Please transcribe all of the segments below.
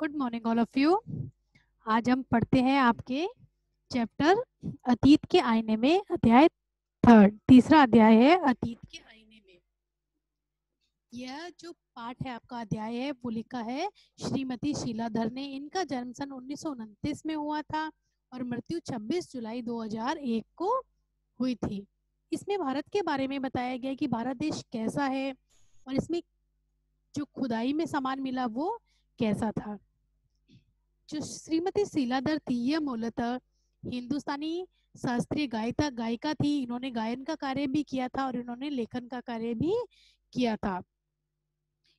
Good morning all of you आज हम पढ़ते हैं आपके चैप्टर अतीत के आईने में, अध्याय थर्ड तीसरा अध्याय है अतीत के आईने में। यह जो पाठ है आपका अध्याय है, वो लिखा है श्रीमती शीलाधर ने। इनका जन्म सन उन्नीस सौ उनतीस में हुआ था और मृत्यु 26 जुलाई 2001 को हुई थी। इसमें भारत के बारे में बताया गया कि भारत देश कैसा है और इसमें जो खुदाई में सामान मिला वो कैसा था। जो श्रीमती शीलाधर थी यह मूलतः हिंदुस्तानी शास्त्रीय गायिका गायिका थी। इन्होंने गायन का कार्य भी किया था और इन्होंने लेखन का कार्य भी किया था।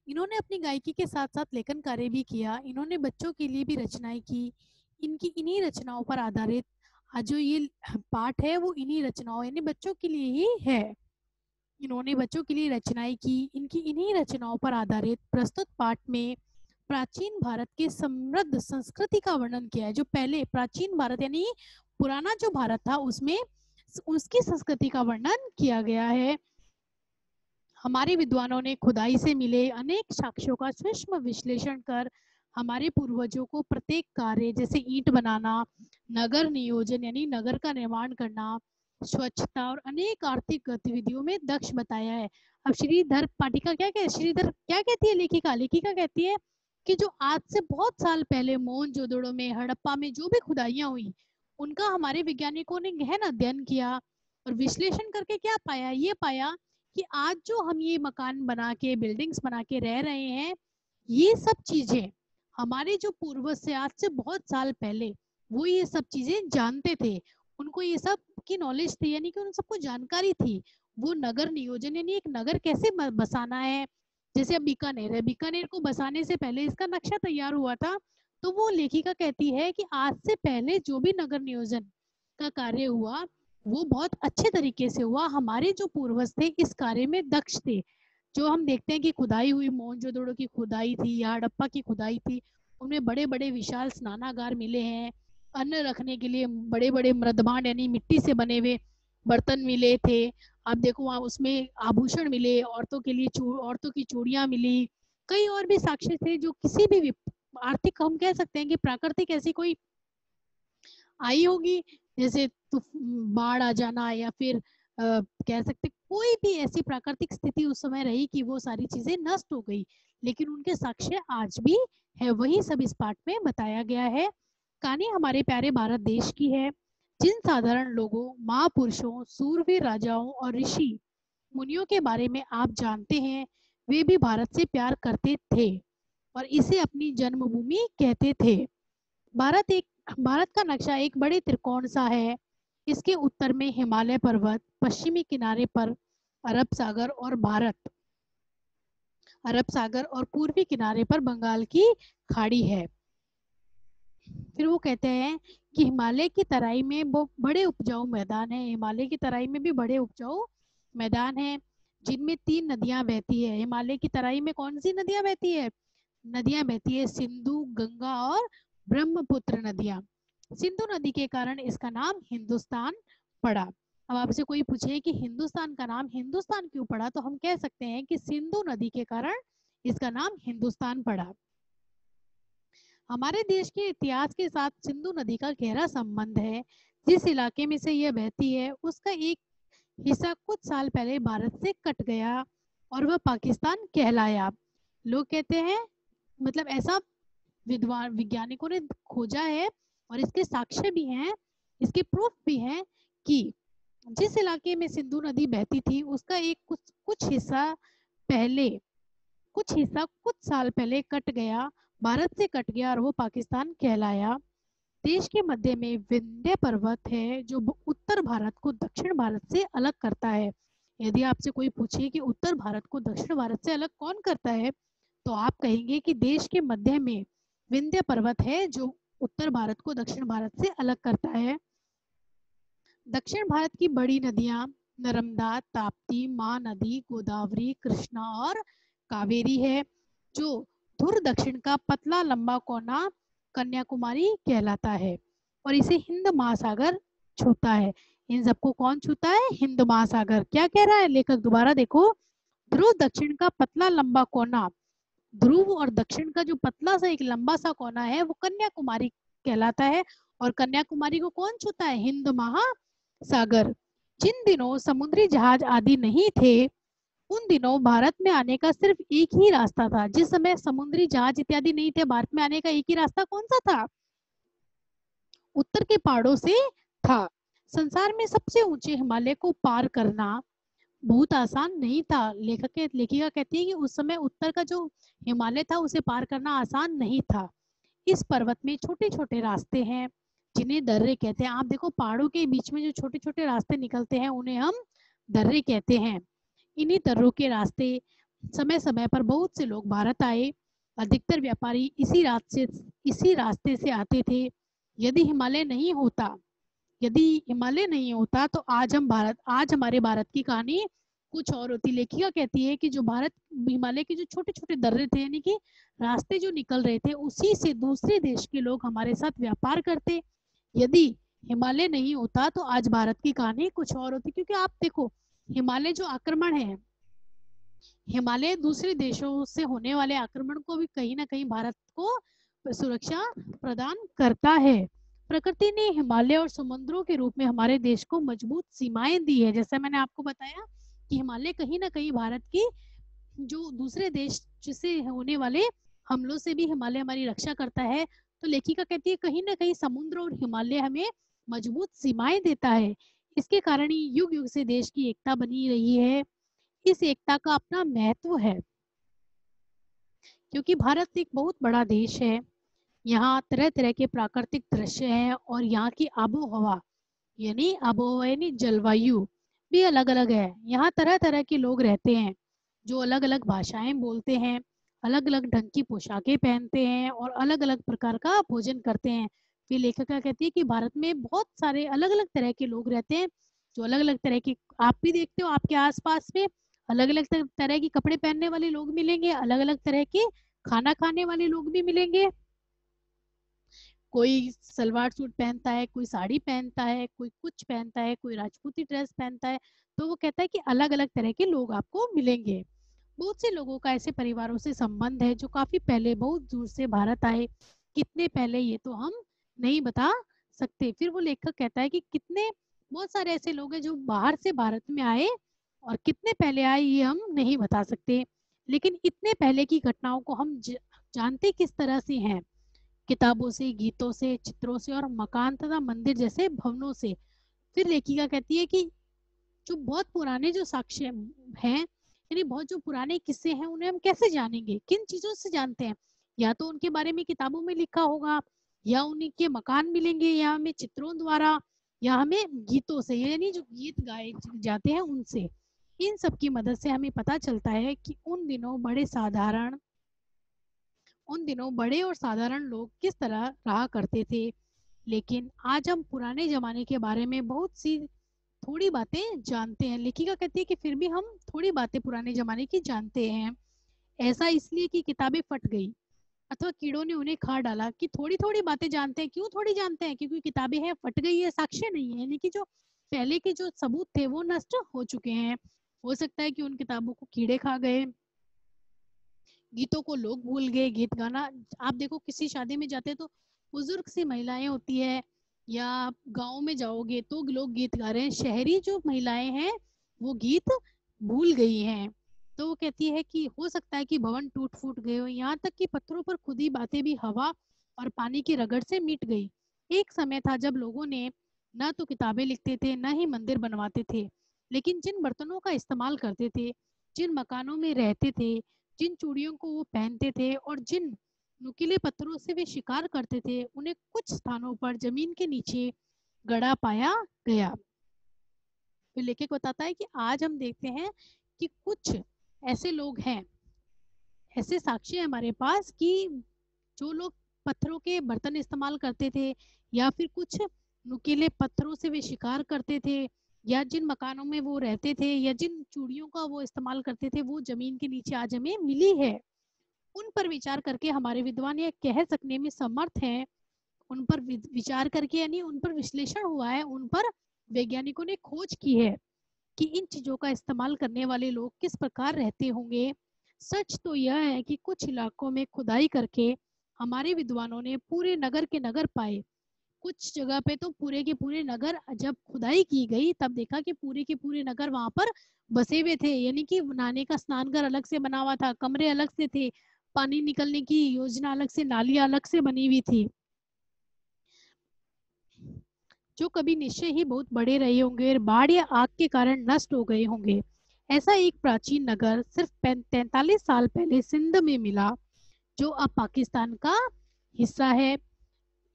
इन्होंने अपनी गायकी के साथ साथ लेखन कार्य भी किया। इन्होंने बच्चों के लिए भी रचनाएँ की। इनकी इन्हीं रचनाओं पर आधारित आज जो ये पाठ है, वो इन्हीं रचनाओं, यानी बच्चों के लिए ही है। इन्होंने बच्चों के लिए रचनाएँ की। इनकी इन्हीं रचनाओं पर आधारित प्रस्तुत पाठ में प्राचीन भारत के समृद्ध संस्कृति का वर्णन किया है, जो पहले प्राचीन भारत यानी पुराना जो भारत था, उसमें उसकी संस्कृति का वर्णन किया गया है। हमारे विद्वानों ने खुदाई से मिले अनेक साक्ष्यों का सूक्ष्म विश्लेषण कर हमारे पूर्वजों को प्रत्येक कार्य, जैसे ईंट बनाना, नगर नियोजन यानी नगर का निर्माण करना, स्वच्छता और अनेक आर्थिक गतिविधियों में दक्ष बताया है। अब श्रीधर पाटिका क्या कह, श्रीधर क्या कहती है लेखिका? लेखिका कहती है कि जो आज से बहुत साल पहले मोहन जोदड़ो में, हड़प्पा में जो भी खुदाइयाँ हुई, उनका हमारे वैज्ञानिकों ने गहन अध्ययन किया और विश्लेषण करके क्या पाया? ये पाया कि आज जो हम ये मकान बना के बिल्डिंग्स बना के रह रहे हैं, ये सब चीज़ें हमारे जो पूर्वज से आज से बहुत साल पहले, वो ये सब चीज़ें जानते थे। उनको ये सब की नॉलेज थी, यानी कि उन सबको जानकारी थी। वो नगर नियोजन, यानी एक नगर कैसे बसाना है? जैसे अब बीकानेर है, बीकानेर को बसाने से पहले इसका नक्शा तैयार हुआ था। तो वो लेखिका कहती है कि आज से पहले जो भी नगर नियोजन का कार्य हुआ, वो बहुत अच्छे तरीके से हुआ। हमारे जो पूर्वज थे, इस कार्य में दक्ष थे। जो हम देखते हैं कि खुदाई हुई मोहनजोदड़ो की खुदाई थी या हड़प्पा की खुदाई थी उनमें बड़े बड़े विशाल स्नानागार मिले हैं। अन्न रखने के लिए बड़े बड़े मृदभांड, यानी मिट्टी से बने हुए बर्तन मिले थे। आप देखो वहाँ उसमें आभूषण मिले औरतों के लिए औरतों की चूड़ियाँ मिली। कई और भी साक्ष्य थे जो किसी भी आर्थिक हम कह सकते हैं कि प्राकृतिक ऐसी कोई आई होगी जैसे बाढ़ आ जाना या फिर आ, कह सकते कोई भी ऐसी प्राकृतिक स्थिति उस समय रही कि वो सारी चीज़ें नष्ट हो गई। लेकिन उनके साक्ष्य आज भी है वही सब इस पाठ में बताया गया है। कहानी हमारे प्यारे भारत देश की है। जिन साधारण लोगों, महापुरुषों, सूरवीर राजाओं और ऋषि मुनियों के बारे में आप जानते हैं, वे भी भारत से प्यार करते थे और इसे अपनी जन्मभूमि कहते थे। भारत एक, भारत का नक्शा एक बड़े त्रिकोण सा है। इसके उत्तर में हिमालय पर्वत, पश्चिमी किनारे पर अरब सागर और भारत। अरब सागर और पूर्वी किनारे पर बंगाल की खाड़ी है। फिर वो कहते हैं कि हिमालय की तराई में वो बड़े उपजाऊ मैदान है। हिमालय की तराई में भी बड़े उपजाऊ मैदान है, जिनमें तीन नदियाँ बहती है। हिमालय की तराई में कौन सी नदियाँ बहती है? नदियाँ बहती है सिंधु, गंगा और ब्रह्मपुत्र नदियाँ। सिंधु नदी के कारण इसका नाम हिंदुस्तान पड़ा। अब आपसे कोई पूछे कि हिंदुस्तान का नाम हिंदुस्तान क्यों पड़ा तो हम कह सकते हैं कि सिंधु नदी के कारण इसका नाम हिंदुस्तान पड़ा। हमारे देश के इतिहास के साथ सिंधु नदी का गहरा संबंध है। जिस इलाके में से यह बहती है, उसका एक हिस्सा कुछ साल पहले भारत से कट गया और वह पाकिस्तान कहलाया। लोग कहते हैं मतलब ऐसा विद्वान, वैज्ञानिकों ने खोजा है और इसके साक्ष्य भी हैं, इसके प्रूफ भी हैं कि जिस इलाके में सिंधु नदी बहती थी, उसका एक कुछ कुछ हिस्सा पहले, कुछ हिस्सा कुछ साल पहले कट गया भारत से कट गया और वो पाकिस्तान कहलाया। देश के मध्य में विंध्य पर्वत है, जो उत्तर भारत को दक्षिण भारत से अलग करता है। यदि आपसे कोई पूछे कि उत्तर भारत को दक्षिण भारत से अलग कौन करता है तो आप कहेंगे कि देश के मध्य में विंध्य पर्वत है, जो उत्तर भारत को दक्षिण भारत से अलग करता है। दक्षिण भारत की बड़ी नदियाँ, नर्मदा, ताप्ती महानदी गोदावरी, कृष्णा और कावेरी है, जो धुर दक्षिण का पतला लंबा कोना कन्याकुमारी कहलाता है और इसे हिंद महासागर छूता है। इन सबको कौन छूता है? हिंद महासागर। क्या कह रहा है लेखक? दोबारा देखो। ध्रुव दक्षिण का पतला लंबा कोना। ध्रुव और दक्षिण का जो पतला सा एक लंबा सा कोना है, वो कन्याकुमारी कहलाता है और कन्याकुमारी को कौन छूता है? हिंद महासागर। जिन दिनों समुद्री जहाज़ आदि नहीं थे उन दिनों भारत में आने का सिर्फ़ एक ही रास्ता था। जिस समय समुद्री जहाज़ इत्यादि नहीं थे, भारत में आने का एक ही रास्ता कौन सा था? उत्तर के पहाड़ों से था। संसार में सबसे ऊँचे हिमालय को पार करना बहुत आसान नहीं था। लेखक लेखिका कहती है कि उस समय उत्तर का जो हिमालय था, उसे पार करना आसान नहीं था। इस पर्वत में छोटे छोटे रास्ते हैं, जिन्हें दर्रे कहते हैं। आप देखो, पहाड़ों के बीच में जो छोटे छोटे रास्ते निकलते हैं, उन्हें हम दर्रे कहते हैं। इन्हीं दर्रों के रास्ते समय समय पर बहुत से लोग भारत आए, अधिकतर व्यापारी इसी रास्ते इसी रास्ते से आते थे। यदि हिमालय नहीं होता, यदि हिमालय नहीं होता तो आज हम भारत, आज हमारे भारत की कहानी कुछ और होती। लेखिका कहती है कि जो भारत, हिमालय के जो छोटे छोटे दर्रे थे, यानी कि रास्ते जो निकल रहे थे, उसी से दूसरे देश के लोग हमारे साथ व्यापार करते। यदि हिमालय नहीं होता तो आज भारत की कहानी कुछ और होती, क्योंकि आप देखो हिमालय जो आक्रमण है, हिमालय दूसरे देशों से होने वाले आक्रमण को भी कहीं ना कहीं भारत को सुरक्षा प्रदान करता है। प्रकृति ने हिमालय और समुद्रों के रूप में हमारे देश को मज़बूत सीमाएँ दी है। जैसे मैंने आपको बताया कि हिमालय कहीं ना कहीं भारत की जो दूसरे देश से होने वाले हमलों से भी हिमालय हमारी रक्षा करता है। तो लेखिका कहती है, कहीं ना कहीं समुद्र और हिमालय हमें मज़बूत सीमाएँ देता है। इसके कारण ही युग युग से देश की एकता बनी रही है। इस एकता का अपना महत्व है। क्योंकि भारत एक बहुत बड़ा देश है। यहाँ तरह तरह के प्राकृतिक दृश्य हैं और यहाँ की आबो हवा यानी आबो हवा यानी जलवायु भी अलग अलग है। यहाँ तरह तरह के लोग रहते हैं, जो अलग अलग भाषाएँ बोलते हैं अलग अलग ढंग की पोशाकें पहनते हैं और अलग अलग प्रकार का भोजन करते हैं। फिर लेखिका कहती है कि भारत में बहुत सारे अलग अलग तरह के लोग रहते हैं, जो अलग अलग तरह के, आप भी देखते हो आपके आसपास में अलग अलग तरह के कपड़े पहनने वाले लोग मिलेंगे अलग अलग तरह के खाना खाने वाले लोग भी मिलेंगे। कोई सलवार सूट पहनता है, कोई साड़ी पहनता है, कोई कुछ पहनता है, कोई राजपूती ड्रेस पहनता है तो वो कहता है कि अलग अलग तरह के लोग आपको मिलेंगे। बहुत से लोगों का ऐसे परिवारों से संबंध है, जो काफ़ी पहले बहुत दूर से भारत आए, कितने पहले ये तो हम नहीं बता सकते। फिर वो लेखक कहता है कि कितने, बहुत सारे ऐसे लोग हैं जो बाहर से भारत में आए और कितने पहले आए ये हम नहीं बता सकते। लेकिन इतने पहले की घटनाओं को हम जानते किस तरह से हैं? किताबों से, गीतों से, चित्रों से और मकान तथा मंदिर जैसे भवनों से। फिर लेखिका कहती है कि जो बहुत पुराने जो साक्ष्य हैं, यानी बहुत जो पुराने किस्से हैं, उन्हें हम कैसे जानेंगे? किन चीज़ों से जानते हैं? या तो उनके बारे में किताबों में लिखा होगा या उनके मकान मिलेंगे, या हमें चित्रों द्वारा, या हमें गीतों से, यानी जो गीत गाए जाते हैं उनसे, इन सब की मदद से हमें पता चलता है कि उन दिनों बड़े साधारण, उन दिनों बड़े और साधारण लोग किस तरह रहा करते थे। लेकिन आज हम पुराने जमाने के बारे में बहुत सी थोड़ी बातें जानते हैं। लेखिका कहती है कि फिर भी हम थोड़ी बातें पुराने जमाने की जानते हैं। ऐसा इसलिए कि किताबें फट गई। अथवा कीड़ों ने उन्हें खा डाला कि थोड़ी थोड़ी बातें जानते हैं, क्यों थोड़ी जानते हैं? क्योंकि किताबें हैं, फट गई है, साक्ष्य नहीं है। यानी कि जो पहले के जो सबूत थे, वो नष्ट हो चुके हैं। हो सकता है कि उन किताबों को कीड़े खा गए, गीतों को लोग भूल गए, गीत गाना। आप देखो, किसी शादी में जाते तो बुज़ुर्ग सी महिलाएँ होती है, या गाँव में जाओगे तो लोग गीत गा रहे हैं। शहरी जो महिलाएँ हैं, वो गीत भूल गई हैं। तो वो कहती है कि हो सकता है कि भवन टूट फूट गए हो, यहाँ तक कि पत्थरों पर खुदी बातें भी हवा और पानी की रगड़ से मिट गई। एक समय था जब लोगों ने न तो किताबें लिखते थे, न ही मंदिर बनवाते थे, लेकिन जिन बर्तनों का इस्तेमाल करते थे, जिन मकानों में रहते थे, जिन चूड़ियों को वो पहनते थे और जिन नुकीले पत्थरों से वे शिकार करते थे, उन्हें कुछ स्थानों पर ज़मीन के नीचे गड़ा पाया गया। फिर लेखक बताता है कि आज हम देखते हैं कि कुछ ऐसे लोग हैं, ऐसे साक्षी है हमारे पास कि जो लोग पत्थरों के बर्तन इस्तेमाल करते थे या फिर कुछ नुकीले पत्थरों से वे शिकार करते थे या जिन मकानों में वो रहते थे या जिन चूड़ियों का वो इस्तेमाल करते थे, वो ज़मीन के नीचे आज हमें मिली है। उन पर विचार करके हमारे विद्वान ये कह सकने में समर्थ हैं, उन पर विचार करके यानी उन पर विश्लेषण हुआ है, उन पर वैज्ञानिकों ने खोज की है। कि इन चीज़ों का इस्तेमाल करने वाले लोग किस प्रकार रहते होंगे? सच तो यह है कि कुछ इलाकों में खुदाई करके हमारे विद्वानों ने पूरे नगर के नगर पाए। कुछ जगह पे तो पूरे के पूरे नगर जब खुदाई की गई, तब देखा कि पूरे के पूरे नगर वहाँ पर बसे हुए थे। यानी कि नहाने का स्नान घर अलग से बना हुआ था, कमरे अलग से थे, पानी निकलने की योजना अलग से, नालियाँ अलग से बनी हुई थी। जो कभी निश्चय ही बहुत बड़े रहे होंगे और बाढ़ या आग के कारण नष्ट हो गए होंगे। ऐसा एक प्राचीन नगर सिर्फ़ तैतालीस साल पहले सिंध में मिला, जो अब पाकिस्तान का हिस्सा है।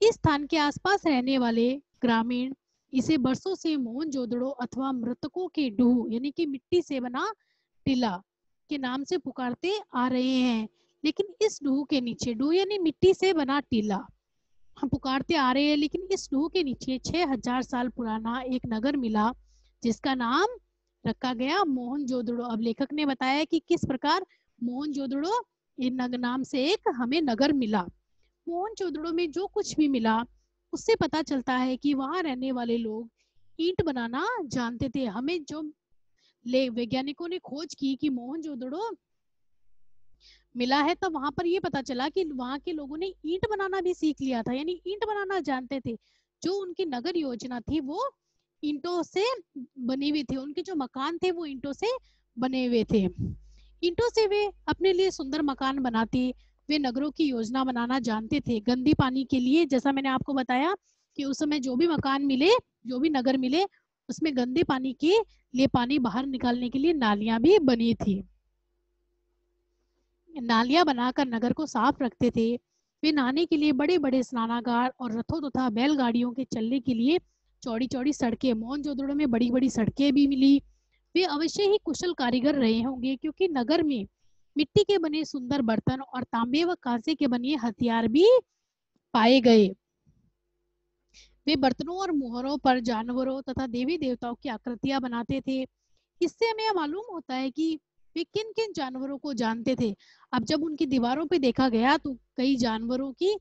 इस स्थान के आसपास रहने वाले ग्रामीण इसे बरसों से मोहन जोदड़ो अथवा मृतकों के डूह, यानी कि मिट्टी से बना टीला के नाम से पुकारते आ रहे हैं। लेकिन इस डूह के नीचे डूह, यानी मिट्टी से बना टीला। हम पुकारते आ रहे हैं, लेकिन इस डूह के नीचे छह हज़ार साल पुराना एक नगर मिला, जिसका नाम रखा गया मोहन जोदड़ो। अब लेखक ने बताया कि किस प्रकार मोहन जोदड़ो नग, नाम से एक हमें नगर मिला। मोहन जोदड़ो में जो कुछ भी मिला, उससे पता चलता है कि वहाँ रहने वाले लोग ईंट बनाना जानते थे। हमें जो ले, वैज्ञानिकों ने खोज की कि मोहन जोदड़ो मिला है तो वहाँ पर ये पता चला कि वहाँ के लोगों ने ईंट बनाना भी सीख लिया था, यानी ईंट बनाना जानते थे। जो उनकी नगर योजना थी, वो ईंटों से बनी हुई थी, उनके जो मकान थे, वो ईंटों से बने हुए थे। ईंटों से वे अपने लिए सुंदर मकान बनाते, वे नगरों की योजना बनाना जानते थे। गंदी पानी के लिए, जैसा मैंने आपको बताया कि उस समय जो भी मकान मिले, जो भी नगर मिले, उसमें गंदे पानी के लिए पानी बाहर निकालने के लिए नालियाँ भी बनी थी। नालियाँ बनाकर नगर को साफ़ रखते थे। वे नहाने के लिए बड़े बड़े स्नानागार और रथों तथा बैलगाड़ियों के चलने के लिए चौड़ी चौड़ी सड़कें मोहनजोदड़ो में बड़ी बड़ी सड़कें भी मिली। वे अवश्य ही कुशल कारीगर रहे होंगे क्योंकि नगर में मिट्टी के बने सुंदर बर्तन और तांबे व कांसे के बने हथियार भी पाए गए। वे बर्तनों और मुहरों पर जानवरों तथा देवी देवताओं की आकृतियाँ बनाते थे। इससे हमें मालूम होता है कि वे किन किन जानवरों को जानते थे? अब जब उनकी दीवारों पे देखा गया तो कई जानवरों की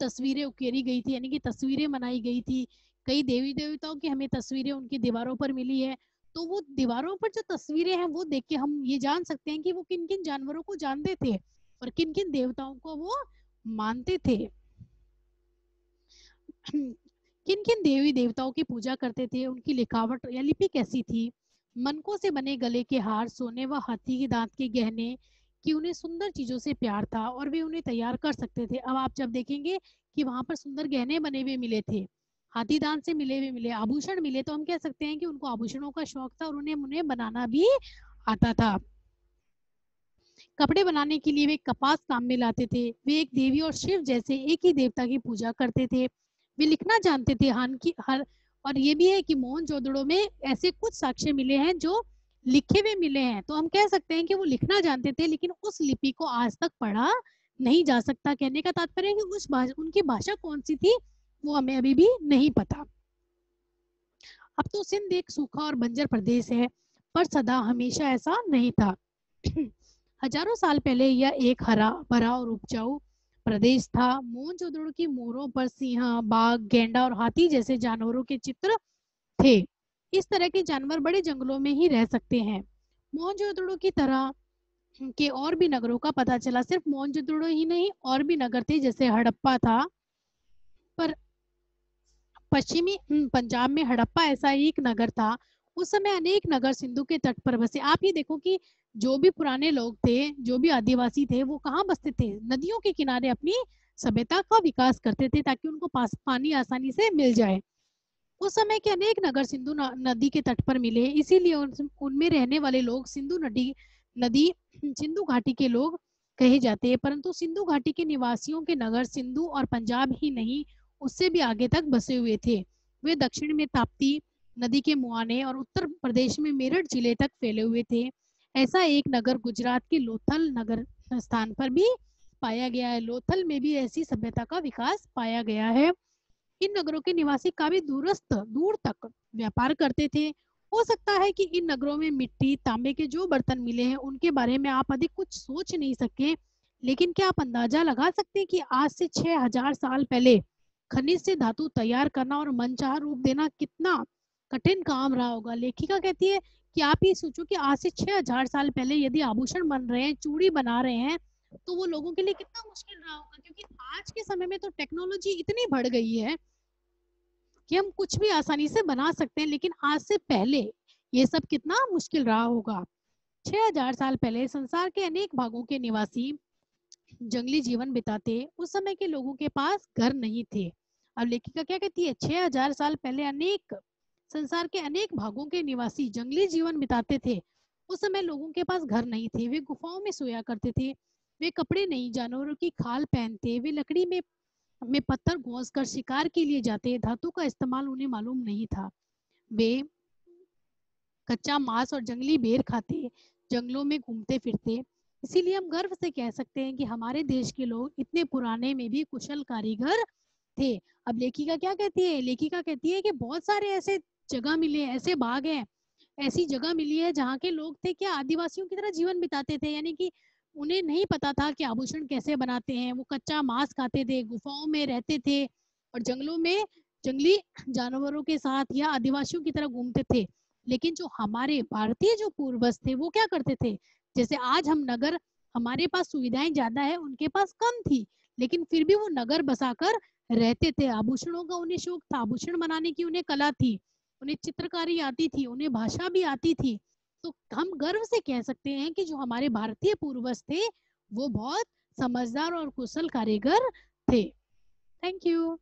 तस्वीरें उकेरी गई थी, यानी कि तस्वीरें बनाई गई थी। कई देवी देवताओं की हमें तस्वीरें उनकी दीवारों पर मिली है। तो वो दीवारों पर जो तस्वीरें हैं, वो देख के हम ये जान सकते हैं कि वो किन किन जानवरों को जानते थे और किन किन देवताओं को वो मानते थे। किन किन देवी देवताओं की पूजा करते थे? उनकी लिखावट या लिपि कैसी थी? मनकों से बने गले के हार, सोने व हाथी के दांत के गहने, कि उन्हें सुंदर चीज़ों से प्यार था और वे उन्हें तैयार कर सकते थे। अब आप जब देखेंगे कि वहाँ पर सुंदर गहने बने हुए मिले थे, हाथी दांत से मिले हुए मिले, आभूषण मिले तो हम कह सकते हैं कि उनको आभूषणों का शौक था और उन्हें उन्हें बनाना भी आता था। कपड़े बनाने के लिए वे कपास काम में लाते थे। वे एक देवी और शिव जैसे एक ही देवता की पूजा करते थे। वे लिखना जानते थे हान की, हर और ये भी है कि मोहन जोदड़ो में ऐसे कुछ साक्ष्य मिले हैं जो लिखे हुए मिले हैं। तो हम कह सकते हैं कि वो लिखना जानते थे, लेकिन उस लिपि को आज तक पढ़ा नहीं जा सकता। कहने का तात्पर्य है कि उस भाषा, उनकी भाषा कौन सी थी, वो हमें अभी भी नहीं पता। अब तो सिंध एक सूखा और बंजर प्रदेश है, पर सदा हमेशा ऐसा नहीं था। हज़ारों साल पहले यह एक हरा, भरा और उपजाऊ प्रदेश था। मोहनजोदड़ो की मोरों पर सिंह बाघ गेंडा और हाथी जैसे जानवरों के चित्र थे। इस तरह के जानवर बड़े जंगलों में ही रह सकते हैं। मोहनजोदड़ो की तरह के और भी नगरों का पता चला। सिर्फ़ मोहनजोदड़ो ही नहीं और भी नगर थे जैसे हड़प्पा था। पर पश्चिमी हम्म, पंजाब में हड़प्पा ऐसा एक नगर था। उस समय अनेक नगर सिंधु के तट पर बसे। आप ये देखो कि जो भी पुराने लोग थे, जो भी आदिवासी थे, वो कहाँ बसते थे? नदियों के किनारे अपनी सभ्यता का विकास करते थे ताकि उनको पास, पानी आसानी से मिल जाए। उस समय के अनेक नगर सिंधु नदी के तट पर मिले। इसीलिए उनमें रहने वाले लोग सिंधु नदी नदी, सिंधु घाटी के लोग कहे जाते हैं। परंतु सिंधु घाटी के निवासियों के नगर सिंधु और पंजाब ही नहीं, उससे भी आगे तक बसे हुए थे। वे दक्षिण में ताप्ती नदी के मुआने और उत्तर प्रदेश में मेरठ ज़िले तक फैले हुए थे। ऐसा एक नगर गुजरात के लोथल नगर स्थान पर भी पाया गया है। लोथल में भी ऐसी सभ्यता का विकास पाया गया है। इन नगरों के निवासी काफ़ी दूरस्थ, दूर तक व्यापार करते थे। हो सकता है कि इन नगरों में मिट्टी, तांबे के जो बर्तन मिले हैं, उनके बारे में आप अधिक कुछ सोच नहीं सके। लेकिन क्या आप अंदाज़ा लगा सकते हैं कि आज से छह हज़ार साल पहले खनिज से धातु तैयार करना और मनचाह रूप देना कितना कठिन काम रहा होगा? लेखिका कहती है कि आप ये सोचो कि आज से छह हज़ार साल पहले यदि आभूषण बन रहे हैं, चूड़ी बना रहे हैं तो वो लोगों के लिए कितना मुश्किल रहा होगा? क्योंकि आज के समय में तो टेक्नोलॉजी इतनी बढ़ गई है कि हम कुछ भी आसानी से बना सकते हैं, लेकिन आज से पहले ये सब कितना मुश्किल रहा होगा? छह हज़ार साल पहले संसार के अनेक भागों के निवासी जंगली जीवन बिताते, उस समय के लोगों के पास घर नहीं थे। अब लेखिका क्या कहती है? छह हज़ार साल पहले अनेक संसार के अनेक भागों के निवासी जंगली जीवन बिताते थे। उस समय लोगों के पास घर नहीं थे। वे गुफाओं में सोया करते थे। वे कपड़े नहीं, जानवरों की खाल पहनते। वे लकड़ी में में पत्थर घोंस कर शिकार के लिए जाते। धातु का इस्तेमाल उन्हें मालूम नहीं था। वे कच्चा मांस और जंगली बेर खाते, जंगलों में घूमते फिरते। इसीलिए हम गर्व से कह सकते हैं कि हमारे देश के लोग इतने पुराने में भी कुशल कारीगर थे। अब लेखिका क्या कहती है? लेखिका कहती है कि बहुत सारे ऐसे जगह मिले ऐसे बाग हैं, ऐसी जगह मिली है जहाँ के लोग थे क्या आदिवासियों की तरह जीवन बिताते थे? यानी कि उन्हें नहीं पता था कि आभूषण कैसे बनाते हैं, वो कच्चा मांस खाते थे, गुफाओं में रहते थे और जंगलों में जंगली जानवरों के साथ या आदिवासियों की तरह घूमते थे। लेकिन जो हमारे भारतीय जो पूर्वज थे, वो क्या करते थे? जैसे आज हम नगर, हमारे पास सुविधाएँ ज़्यादा है, उनके पास कम थी, लेकिन फिर भी वो नगर बसाकर रहते थे। आभूषणों का उन्हें शौक था, आभूषण बनाने की उन्हें कला थी। उन्हें चित्रकारी आती थी, उन्हें भाषा भी आती थी। तो हम गर्व से कह सकते हैं कि जो हमारे भारतीय पूर्वज थे, वो बहुत समझदार और कुशल कारीगर थे। Thank you